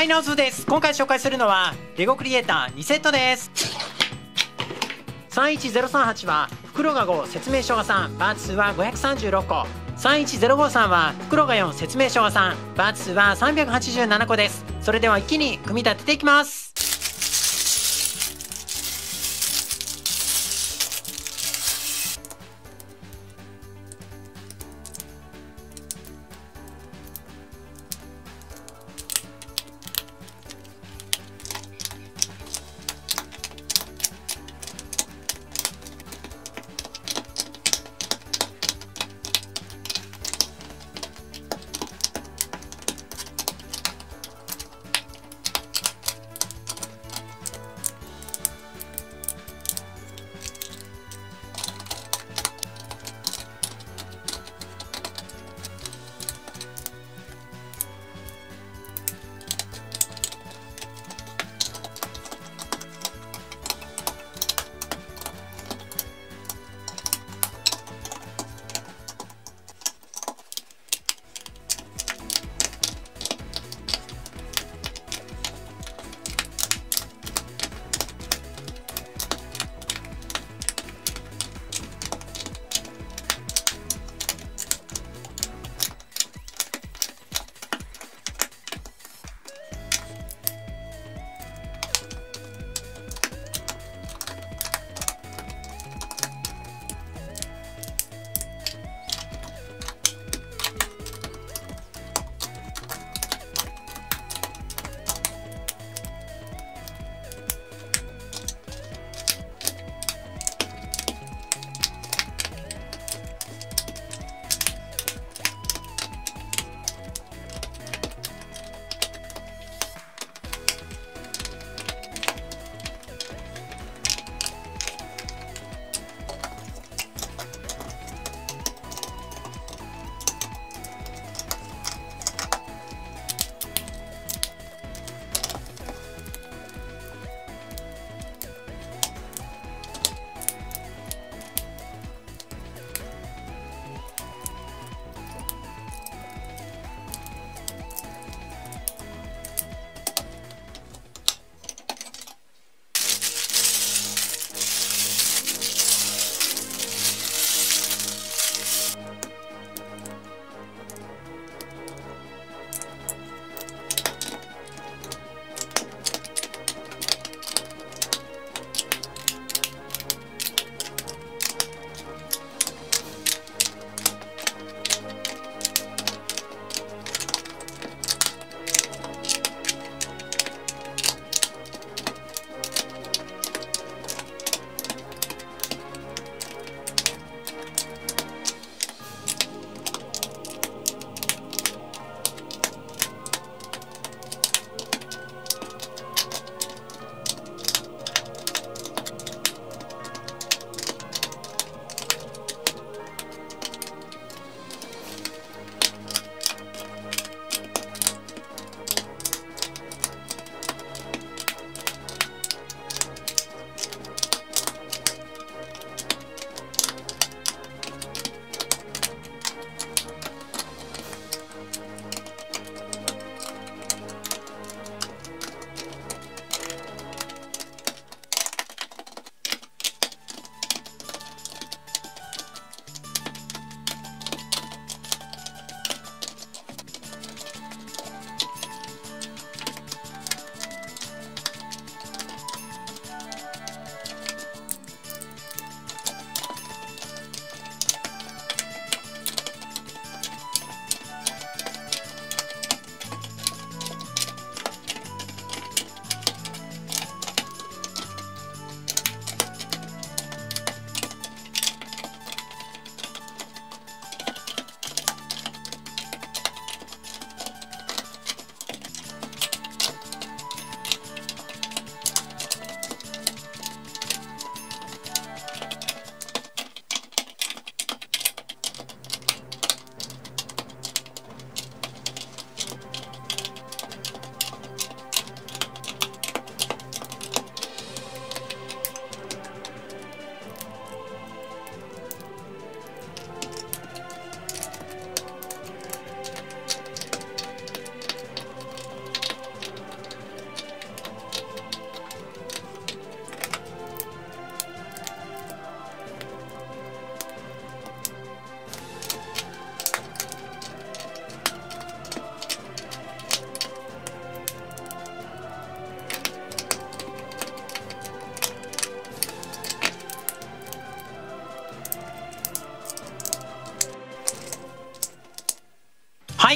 はい、ナオズです。今回紹介するのは、レゴクリエイター2セットです。31038は、袋が5説明書が3、バーツ数は536個。31053は、袋が4説明書が3、バーツ数は387個です。それでは一気に組み立てていきます。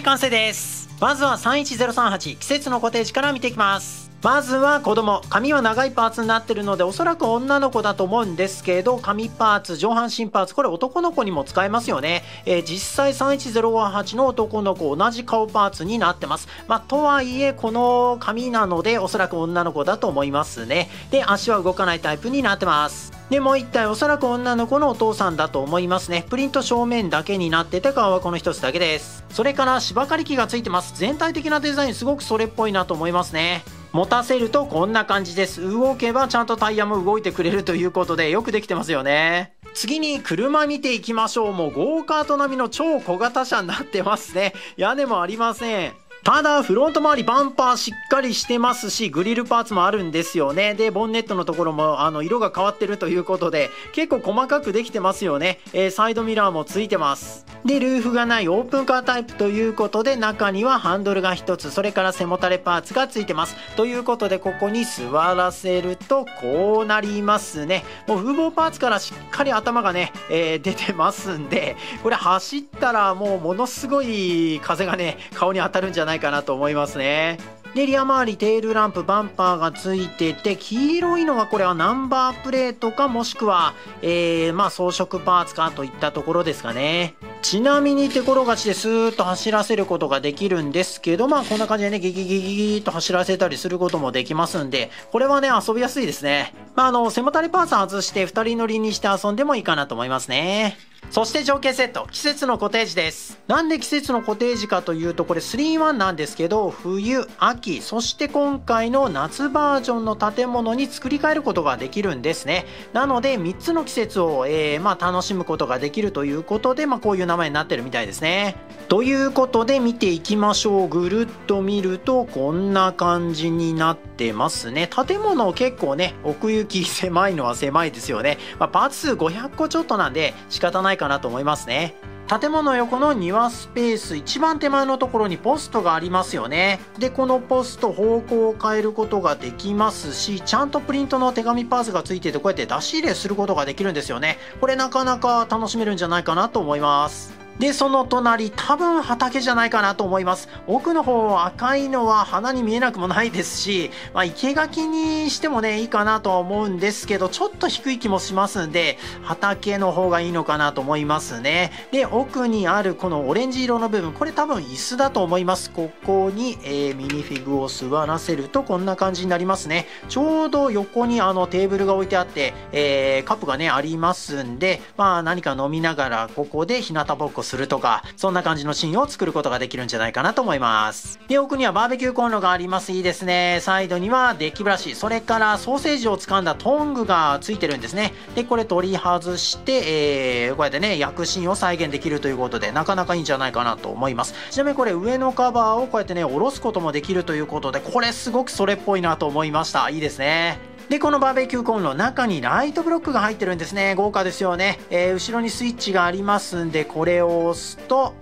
完成です。まずは31038季節のコテージから見ていきます。まずは子供髪は長いパーツになってるのでおそらく女の子だと思うんですけど髪パーツ上半身パーツこれ男の子にも使えますよね、えー、実際31058の男の子同じ顔パーツになってます。まあ、とはいえこの髪なのでおそらく女の子だと思いますね。で足は動かないタイプになってます。でもう一体おそらく女の子のお父さんだと思いますね。プリント正面だけになってて顔はこの一つだけです。それから芝刈り機がついてます。全体的なデザインすごくそれっぽいなと思いますね。持たせるとこんな感じです。動けばちゃんとタイヤも動いてくれるということでよくできてますよね。次に車見ていきましょう。もうゴーカート並みの超小型車になってますね。屋根もありません。ただフロント周りバンパーしっかりしてますしグリルパーツもあるんですよね。でボンネットのところもあの色が変わってるということで結構細かくできてますよね、えー、サイドミラーもついてます。でルーフがないオープンカータイプということで中にはハンドルが1つそれから背もたれパーツがついてます。ということでここに座らせるとこうなりますね。もう風防パーツからしっかり頭がね、えー、出てますんでこれ走ったらもうものすごい風がね顔に当たるんじゃないないかなと思いますね。で、リア周りテールランプ、バンパーがついてて、黄色いのがこれはナンバープレートかもしくは、えー、まあ装飾パーツかといったところですかね。ちなみに手転がしでスーッと走らせることができるんですけど、まあこんな感じでね、ギギギギギと走らせたりすることもできますんで、これはね、遊びやすいですね。まああの、背もたれパーツ外して2人乗りにして遊んでもいいかなと思いますね。そして条件セット季節のコテージです。なんで季節のコテージかというとこれ3-1なんですけど冬秋そして今回の夏バージョンの建物に作り変えることができるんですね。なので3つの季節を、えー、まあ、楽しむことができるということで、まあ、こういう名前になってるみたいですね。ということで見ていきましょう。ぐるっと見るとこんな感じになってますね。建物結構ね奥行き狭いのは狭いですよね、まあ、パーツ数500個ちょっとなんで仕方ないかなと思いますね。建物横の庭スペース一番手前のところにポストがありますよね。でこのポスト方向を変えることができますしちゃんとプリントの手紙パーツがついててこうやって出し入れすることができるんですよね。これなかなか楽しめるんじゃないかなと思います。で、その隣、多分畑じゃないかなと思います。奥の方赤いのは花に見えなくもないですし、まあ、生垣にしてもね、いいかなとは思うんですけど、ちょっと低い気もしますんで、畑の方がいいのかなと思いますね。で、奥にあるこのオレンジ色の部分、これ多分椅子だと思います。ここに、えー、ミニフィグを座らせるとこんな感じになりますね。ちょうど横にあのテーブルが置いてあって、えー、カップがね、ありますんで、まあ何か飲みながら、ここで日向ぼっこするとか、そんな感じのシーンを作ることができるんじゃないかなと思います。で、奥にはバーベキューコンロがあります。いいですね。サイドにはデッキブラシ、それからソーセージを掴んだトングがついてるんですね。で、これ取り外して、えー、こうやってね、焼くシーンを再現できるということで、なかなかいいんじゃないかなと思います。ちなみにこれ上のカバーをこうやってね、下ろすこともできるということで、これすごくそれっぽいなと思いました。いいですね。で、このバーベキューコンロ、中にライトブロックが入ってるんですね。豪華ですよね。えー、後ろにスイッチがありますんで、これを押すと、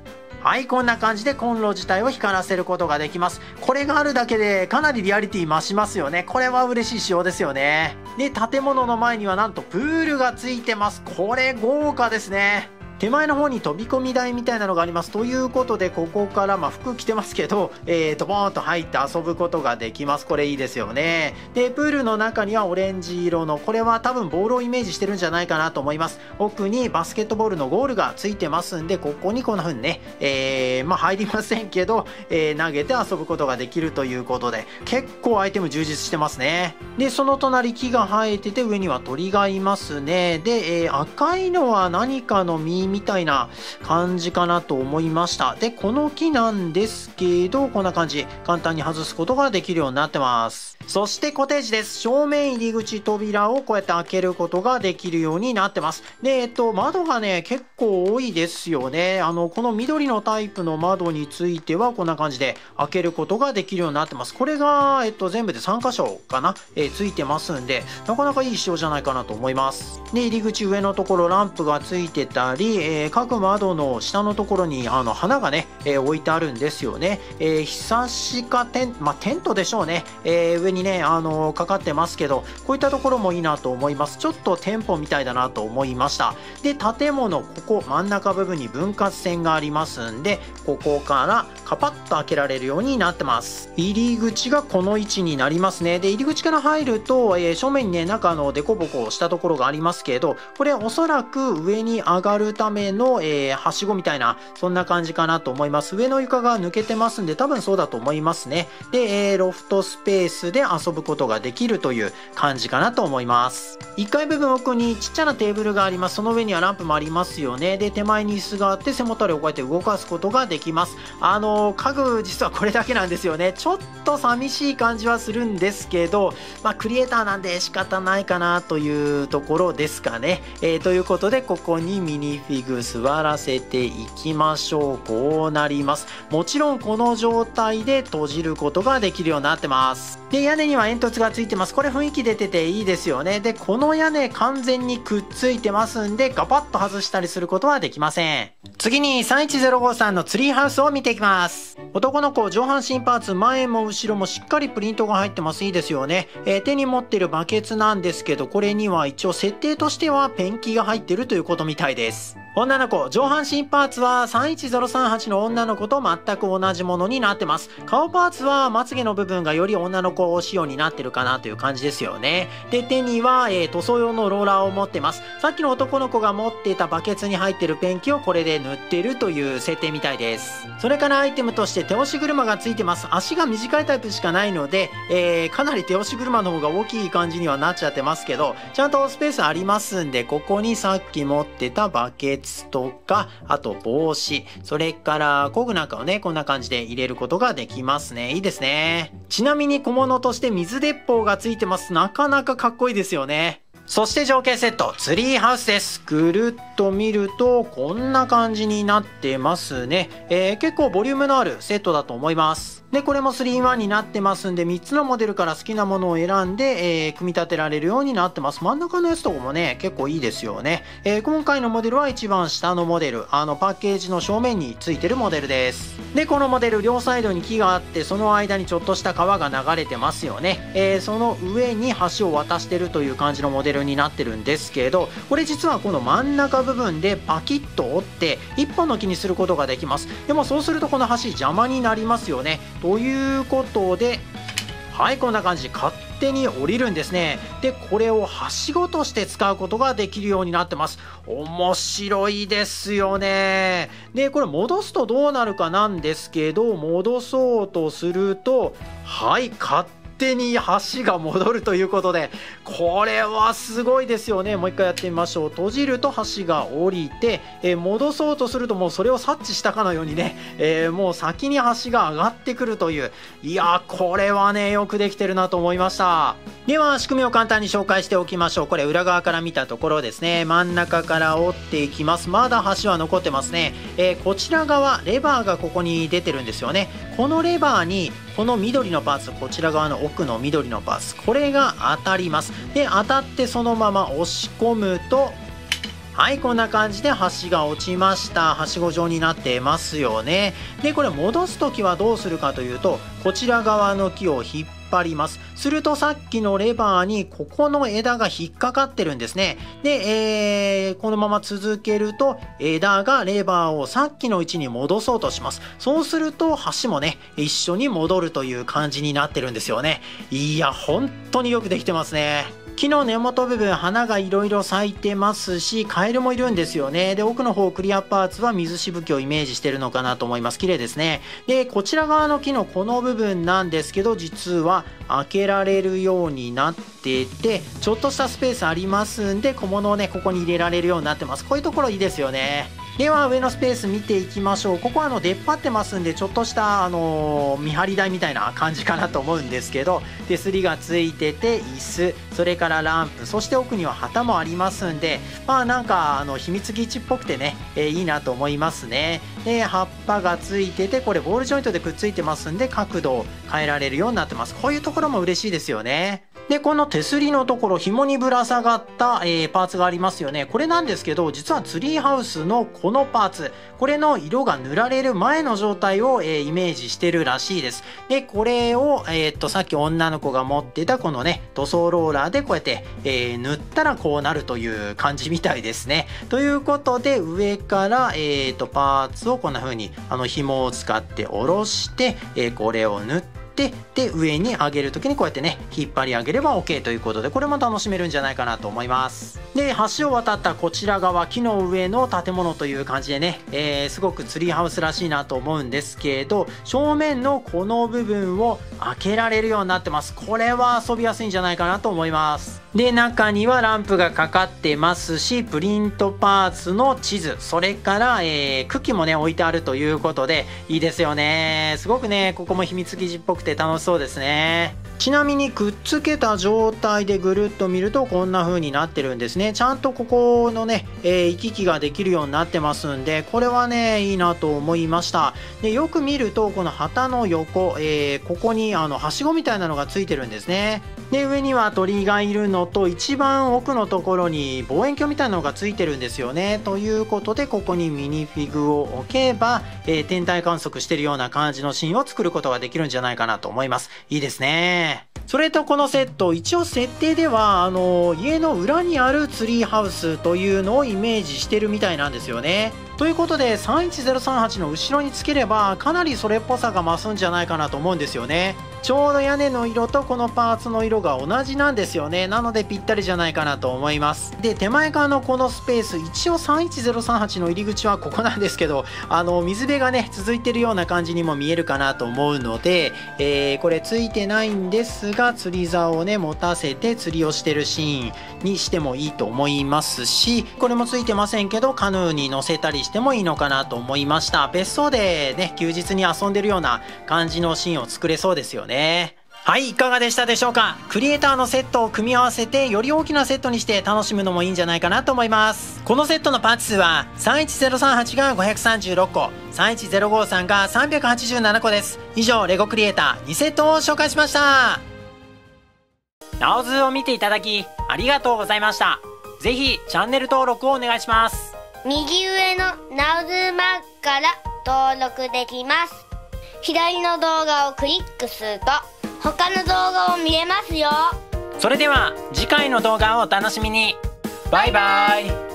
はい、こんな感じでコンロ自体を光らせることができます。これがあるだけでかなりリアリティ増しますよね。これは嬉しい仕様ですよね。で、建物の前にはなんとプールがついてます。これ豪華ですね。手前の方に飛び込み台みたいなのがあります。ということでここからまあ服着てますけど、えー、ドボーンと入って遊ぶことができます。これいいですよね。でプールの中にはオレンジ色のこれは多分ボールをイメージしてるんじゃないかなと思います。奥にバスケットボールのゴールがついてますんでここにこんな風にね、えー、まあ入りませんけど、えー、投げて遊ぶことができるということで結構アイテム充実してますね。でその隣木が生えてて上には鳥がいますね。で、え、赤いのは何かの実みたいな感じかなと思いました。で、この木なんですけど、こんな感じ。簡単に外すことができるようになってます。そしてコテージです。正面入り口扉をこうやって開けることができるようになってます。で、えっと、窓がね、結構多いですよね。あの、この緑のタイプの窓についてはこんな感じで開けることができるようになってます。これが、えっと、全部で3箇所かな、えー、ついてますんで、なかなかいい仕様じゃないかなと思います。で、入り口上のところランプがついてたり、えー、各窓の下のところにあの花がね、えー、置いてあるんですよね。えー、ひさしかテン,、まあ、テントでしょうね、え上にね、あのかかってますけど、こういったところもいいなと思います。ちょっと店舗みたいだなと思いました。で、建物、ここ真ん中部分に分割線がありますんで、ここからカパッと開けられるようになってます。入り口がこの位置になりますね。で、入り口から入ると、え正面にね、中のデコボコしたところがありますけど、これおそらく上に上がるための、えー、はしごみたいな、そんな感じかなと思います。上の床が抜けてますんで、多分そうだと思いますね。で、えー、ロフトスペースでで遊ぶことができるという感じかなと思います。1階部分奥にちっちゃなテーブルがあります。その上にはランプもありますよね。で、手前に椅子があって、背もたれをこうやって動かすことができます。あの、家具実はこれだけなんですよね。ちょっと寂しい感じはするんですけど、まあ、クリエイターなんで仕方ないかなというところですかね。えー、ということで、ここにミニフィグ座らせていきましょう。こうなります。もちろんこの状態で閉じることができるようになってます。で、屋根には煙突がついてます。これ雰囲気出てていいですよね。で、この屋根完全にくっついてますんで、ガパッと外したりすることはできません。次に31053のツリーハウスを見ていきます。男の子上半身パーツ前も後ろもしっかりプリントが入ってます。いいですよね。えー、手に持ってるバケツなんですけど、これには一応設定としてはペンキが入ってるということみたいです。女の子、上半身パーツは31038の女の子と全く同じものになってます。顔パーツはまつげの部分がより女の子仕様になってるかなという感じですよね。で、手には、えー、塗装用のローラーを持ってます。さっきの男の子が持っていたバケツに入ってるペンキをこれで塗ってるという設定みたいです。それからアイテムとして手押し車がついてます。足が短いタイプしかないので、えー、かなり手押し車の方が大きい感じにはなっちゃってますけど、ちゃんとスペースありますんで、ここにさっき持ってたバケツツとか、あと帽子、それから工具なんかをね、こんな感じで入れることができますね。いいですね。ちなみに小物として水鉄砲がついてます。なかなかかっこいいですよね。そして条件セット、ツリーハウスです。ぐるっと見ると、こんな感じになってますね。えー、結構ボリュームのあるセットだと思います。で、これも 3-in-1 になってますんで、3つのモデルから好きなものを選んで、えー、組み立てられるようになってます。真ん中のやつとかもね、結構いいですよね。えー、今回のモデルは一番下のモデル。あの、パッケージの正面についてるモデルです。で、このモデル、両サイドに木があって、その間にちょっとした川が流れてますよね。えー、その上に橋を渡してるという感じのモデルになってるんですけど、これ実はこの真ん中部分でパキッと折って、1本の木にすることができます。でもそうするとこの橋邪魔になりますよね。ということで、はい、こんな感じ。勝手に降りるんですね。で、これをはしごとして使うことができるようになってます。面白いですよね。で、これ戻すとどうなるかなんですけど、戻そうとすると、はい、勝手手に橋が戻るということでこれはすごいですよね。もう一回やってみましょう。閉じると橋が降りて、えー、戻そうとするともうそれを察知したかのようにね、えー、もう先に橋が上がってくるという。いやこれはねよくできてるなと思いました。では仕組みを簡単に紹介しておきましょう。これ裏側から見たところですね。真ん中から折っていきます。まだ橋は残ってますね、えー、こちら側レバーがここに出てるんですよね。このレバーにこの緑のパーツこちら側の奥の緑のパーツこれが当たります。で当たってそのまま押し込むとはいこんな感じで橋が落ちました。はしご状になってますよね。でこれ戻す時はどうするかというとこちら側の木を引っ張ります。するとさっきのレバーにここの枝が引っかかってるんですね。で、えー、このまま続けると枝がレバーをさっきの位置に戻そうとします。そうすると橋もね、一緒に戻るという感じになってるんですよね。いや、本当によくできてますね。木の根元部分花がいろいろ咲いてますしカエルもいるんですよね。で奥の方クリアパーツは水しぶきをイメージしてるのかなと思います。綺麗ですね。でこちら側の木のこの部分なんですけど実は開けられるようになっててちょっとしたスペースありますんで小物をねここに入れられるようになってます。こういうところいいですよね。では上のスペース見ていきましょう。ここはあの出っ張ってますんでちょっとしたあの見張り台みたいな感じかなと思うんですけど手すりがついてて椅子それからランプそして奥には旗もありますんでまあなんかあの秘密基地っぽくてね、えー、いいなと思いますね。で葉っぱがついててこれボールジョイントでくっついてますんで角度を変えられるようになってます。こういうところも嬉しいですよね。で、この手すりのところ、紐にぶら下がった、えー、パーツがありますよね。これなんですけど、実はツリーハウスのこのパーツ、これの色が塗られる前の状態を、えー、イメージしてるらしいです。で、これを、えー、っと、さっき女の子が持ってたこのね、塗装ローラーでこうやって、え塗ったらこうなるという感じみたいですね。ということで、上から、えっと、パーツをこんな風に、あの、紐を使って下ろして、えこれを塗って、ってで上に上げる時にこうやってね引っ張り上げれば OK ということでこれも楽しめるんじゃないかなと思います。で橋を渡ったこちら側木の上の建物という感じでね、えー、すごくツリーハウスらしいなと思うんですけど正面のこの部分を開けられるようになってます。これは遊びやすいんじゃないかなと思います。で中にはランプがかかってますしプリントパーツの地図それから、えー、茎もね置いてあるということでいいですよね。すごくねここも秘密基地っぽくて楽しそうですね。ちなみにくっつけた状態でぐるっと見るとこんな風になってるんですね。ちゃんとここのね、えー、行き来ができるようになってますんでこれはねいいなと思いました。でよく見るとこの旗の横、えー、ここにあのはしごみたいなのがついてるんですね。で上には鳥がいるのと一番奥のところに望遠鏡みたいなのがついてるんですよね。ということでここにミニフィグを置けば、えー、天体観測してるような感じのシーンを作ることができるんじゃないかなと思います。いいですね。それとこのセット一応設定ではあの家の裏にあるツリーハウスというのをイメージしてるみたいなんですよね。ということで31038の後ろにつければかなりそれっぽさが増すんじゃないかなと思うんですよね。ちょうど屋根の色とこのパーツの色が同じなんですよね。なのでぴったりじゃないかなと思います。で手前側のこのスペース一応31038の入り口はここなんですけどあの水辺がね続いてるような感じにも見えるかなと思うので、えー、これついてないんですが釣り竿をね持たせて釣りをしてるシーンにしてもいいと思いますしこれもついてませんけどカヌーに乗せたりしてもいいのかなと思いました別荘でね休日に遊んでるような感じのシーンを作れそうですよね。はい、いかがでしたでしょうか？クリエイターのセットを組み合わせてより大きなセットにして楽しむのもいいんじゃないかなと思います。このセットのパーツ数は31038が536個、31053が387個です。以上、レゴクリエイター2セットを紹介しました。ナオズを見ていただきありがとうございました。ぜひチャンネル登録をお願いします。右上のナウズマークから登録できます。左の動画をクリックすると他の動画を見れますよ。それでは次回の動画をお楽しみに。バイバイ。